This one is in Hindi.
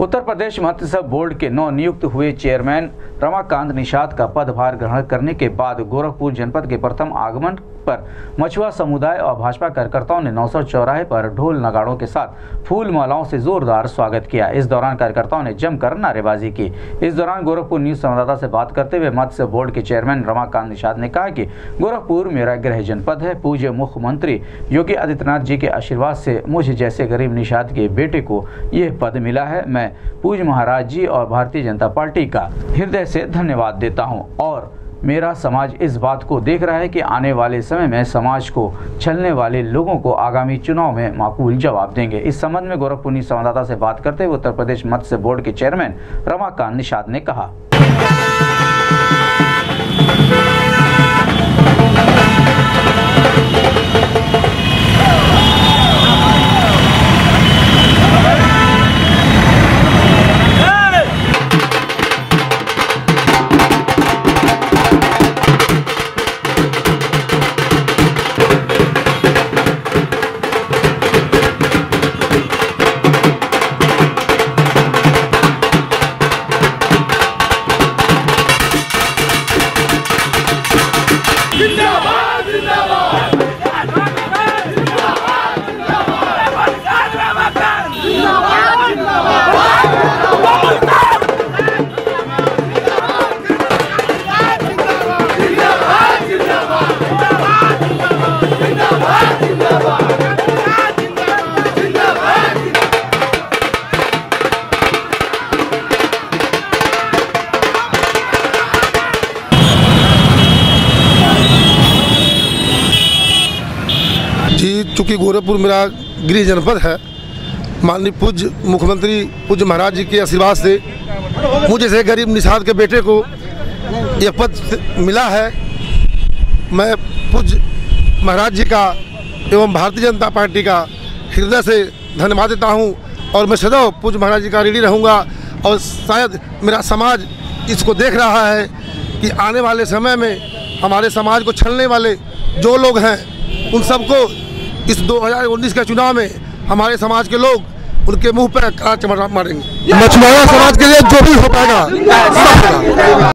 उत्तर प्रदेश मत्स्य बोर्ड के नव नियुक्त हुए चेयरमैन रमाकांत निषाद का पदभार ग्रहण करने के बाद गोरखपुर जनपद के प्रथम आगमन पर मछुआ समुदाय और भाजपा कार्यकर्ताओं ने नौसर चौराहे पर ढोल नगाड़ों के साथ फूल मालाओं से जोरदार स्वागत किया। इस दौरान कार्यकर्ताओं ने जमकर नारेबाजी की। इस दौरान गोरखपुर न्यूज़ संवाददाता से बात करते हुए मत्स्य बोर्ड के चेयरमैन रमाकांत निषाद ने कहा कि गोरखपुर मेरा गृह जनपद है। पूज्य मुख्यमंत्री योगी आदित्यनाथ जी के आशीर्वाद से मुझ जैसे गरीब निषाद के बेटे को यह पद मिला है। मैं पूज्य महाराज जी और भारतीय जनता पार्टी का हृदय से धन्यवाद देता हूँ। और मेरा समाज इस बात को देख रहा है कि आने वाले समय में समाज को छलने वाले लोगों को आगामी चुनाव में माकूल जवाब देंगे। इस संबंध में गोरखपुर संवाददाता से बात करते हुए उत्तर प्रदेश मत्स्य बोर्ड के चेयरमैन रमाकांत निषाद ने कहा। चूँकि गोरखपुर मेरा गृह जनपद है। माननीय पूज्य मुख्यमंत्री पूज्य महाराज जी के आशीर्वाद से मुझे से गरीब निषाद के बेटे को यह पद मिला है। मैं पूज्य महाराज जी का एवं भारतीय जनता पार्टी का हृदय से धन्यवाद देता हूँ और मैं सदैव पूज्य महाराज जी का रेडी रहूँगा और शायद मेरा समाज इसको देख रहा है कि आने वाले समय में हमारे समाज को छलने वाले जो लोग हैं, उन सबको इस 2019 के चुनाव में हमारे समाज के लोग उनके मुँह पर मारेंगे। मछुआरा समाज के लिए जो भी हो पाएगा